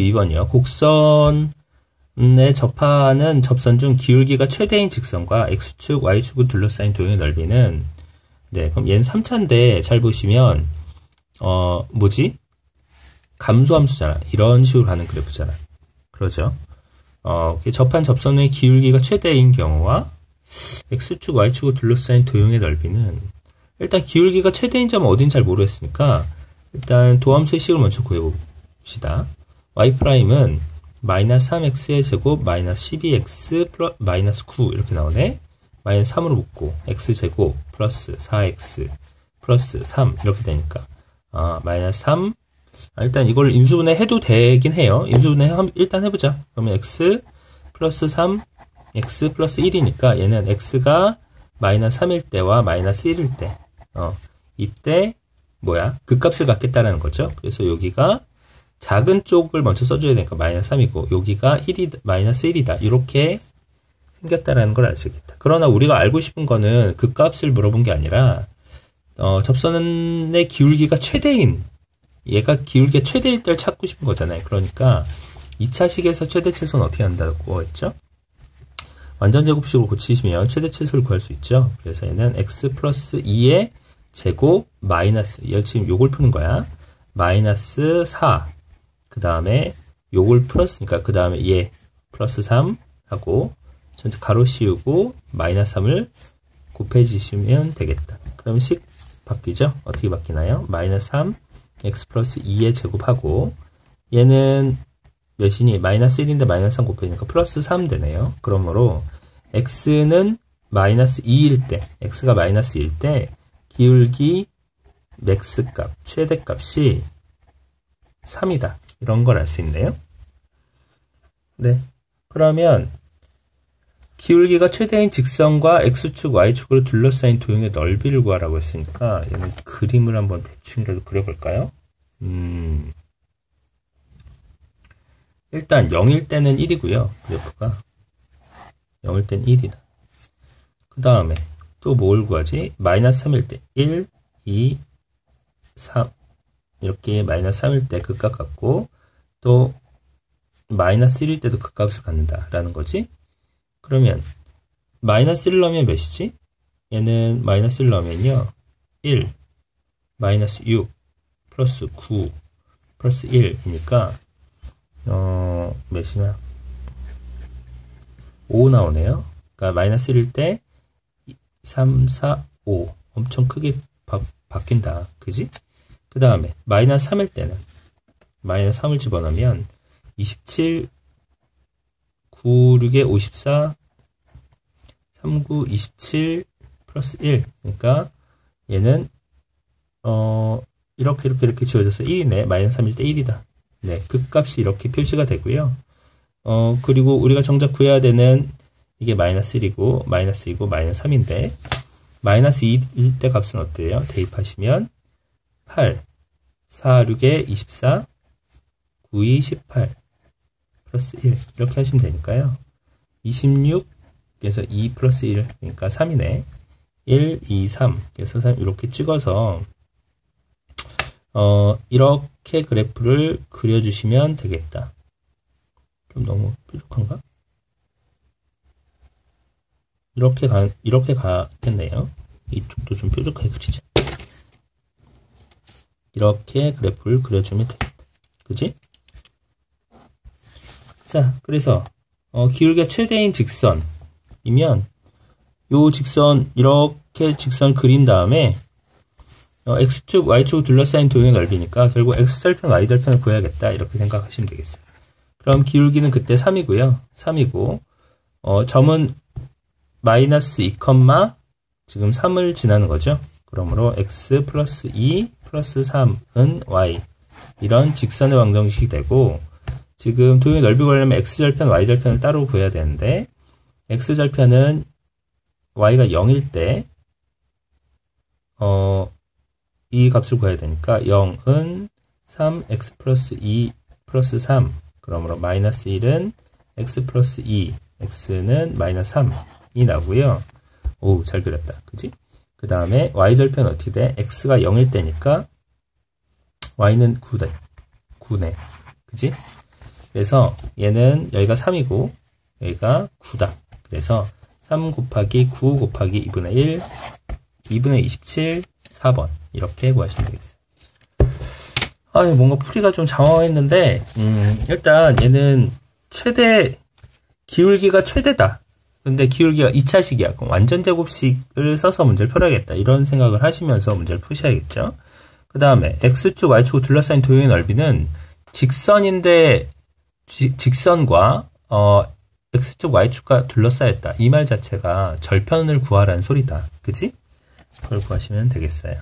2번이요. 곡선에 접하는 접선 중 기울기가 최대인 직선과 x축, y축을 둘러싸인 도형의 넓이는 네, 그럼 얘는 3차인데 잘 보시면 어, 뭐지? 감소함수잖아. 이런 식으로 가는 그래프잖아. 그러죠? 어, 접한 접선의 기울기가 최대인 경우와 x축, y축을 둘러싸인 도형의 넓이는 일단 기울기가 최대인 점은 어딘지 잘 모르겠으니까 일단 도함수의 식을 먼저 구해봅시다. Y'은 마이너스 3x의 제곱 마이너스 12x 플러, 마이너스 9 이렇게 나오네. 마이너스 3으로 묶고 x제곱 플러스 4x 플러스 3 이렇게 되니까 아, 마이너스 3 아, 일단 이걸 인수분해 해도 되긴 해요. 인수분해 일단 해보자. 그러면 x 플러스 3 x 플러스 1이니까 얘는 x가 마이너스 3일 때와 마이너스 1일 때 어, 이때 뭐야? 극값을 갖겠다라는 거죠. 그래서 여기가 작은 쪽을 먼저 써줘야 되니까 마이너스 3이고 여기가 1이 마이너스 1이다. 이렇게 생겼다라는 걸 알 수 있겠다. 그러나 우리가 알고 싶은 거는 극값을 물어본 게 아니라 어, 접선의 기울기가 최대인 얘가 기울기가 최대일 때를 찾고 싶은 거잖아요. 그러니까 2차식에서 최대치수는 어떻게 한다고 했죠? 완전 제곱식으로 고치시면 최대치수를 구할 수 있죠. 그래서 얘는 x 플러스 2의 제곱 마이너스 얘 지금 요걸 푸는 거야. 마이너스 4. 그 다음에 요걸 플러스니까 그 다음에 얘 플러스 3 하고 전체 가로 씌우고 마이너스 3을 곱해주시면 되겠다. 그럼 식 바뀌죠? 어떻게 바뀌나요? 마이너스 3 x 플러스 2의 제곱하고 얘는 몇이니? 마이너스 1인데 마이너스 3 곱해니까 플러스 3 되네요. 그러므로 x는 마이너스 2일 때, x가 마이너스 1일 때 기울기 max 값, 최대 값이 3이다. 이런 걸 알 수 있네요. 네. 그러면 기울기가 최대인 직선과 x축, y축으로 둘러싸인 도형의 넓이를 구하라고 했으니까 얘는 그림을 한번 대충이라도 그려볼까요? 음, 일단 0일 때는 1이고요. 그래프가 0일 때는 1이다. 그 다음에 또 뭘 구하지? 마이너스 3일 때 1, 2, 3 이렇게 마이너스 3일 때 극값 갖고 또 마이너스 1일 때도 극값을 갖는다라는 거지. 그러면 마이너스 1 넣으면 몇이지? 얘는 마이너스 1 넣으면요. 1, 마이너스 6, 플러스 9, 플러스 1이니까 어, 몇이냐? 5 나오네요. 그러니까 마이너스 1일 때 3, 4, 5 엄청 크게 바, 바뀐다. 그지? 그 다음에 마이너스 3일 때는 마이너스 3을 집어넣으면 27, 9, 6에 54, 39, 27 플러스 1. 그러니까 얘는 어 이렇게 이렇게 이렇게 지워져서 1이네. 마이너스 3일 때 1이다. 네, 극값이 이렇게 표시가 되고요. 어, 그리고 우리가 정작 구해야 되는 이게 마이너스 1이고, 마이너스 2고, 마이너스 3인데, 마이너스 2일 때 값은 어때요? 대입하시면 8, 4, 6에 24, 9, 2, 18, 플러스 1. 이렇게 하시면 되니까요. 26, 그래서 2 플러스 1, 그러니까 3이네. 1, 2, 3. 그래서 3 이렇게 찍어서 어, 이렇게 그래프를 그려주시면 되겠다. 좀 너무 뾰족한가? 이렇게 가, 이렇게 가겠네요. 이쪽도 좀 뾰족하게 그리자. 이렇게 그래프를 그려주면 되겠다. 그지? 자, 그래서, 어, 기울기가 최대인 직선이면, 요 직선, 이렇게 직선 그린 다음에, 어, x축, y축 둘러싸인 도형의 넓이니까 결국 x절편, y절편을 구해야겠다. 이렇게 생각하시면 되겠어요. 그럼 기울기는 그때 3이고요. 3이고, 어, 점은 마이너스 2, 지금 3을 지나는 거죠. 그러므로 x 플러스 2 플러스 3은 y. 이런 직선의 방정식이 되고, 지금 도형의 넓이 구하려면 x절편, y절편을 따로 구해야 되는데, x절편은 y가 0일 때, 어, 이 값을 구해야 되니까 0은 3x 플러스 2 플러스 3 그러므로 마이너스 1은 x 플러스 2 x는 마이너스 3이 나오고요. 오, 잘 그렸다. 그지? 그 다음에 y절편 어떻게 돼? x가 0일 때니까 y는 9대. 9네. 그지? 그래서 얘는 여기가 3이고 여기가 9다. 그래서 3 곱하기 9 곱하기 2분의 1, 2분의 27, 4번 이렇게 구하시면 되겠어요. 아, 뭔가 풀이가 좀 장황했는데 음, 일단 얘는 최대 기울기가 최대다. 근데 기울기가 2차식이야. 그럼 완전 제곱식을 써서 문제를 풀어야겠다. 이런 생각을 하시면서 문제를 푸셔야겠죠. 그 다음에 x축, y축 둘러싸인 도형의 넓이는 직선인데 지, 직선과 어, x축, y축과 둘러싸였다. 이 말 자체가 절편을 구하라는 소리다. 그지? 그걸 구하시면 되겠어요.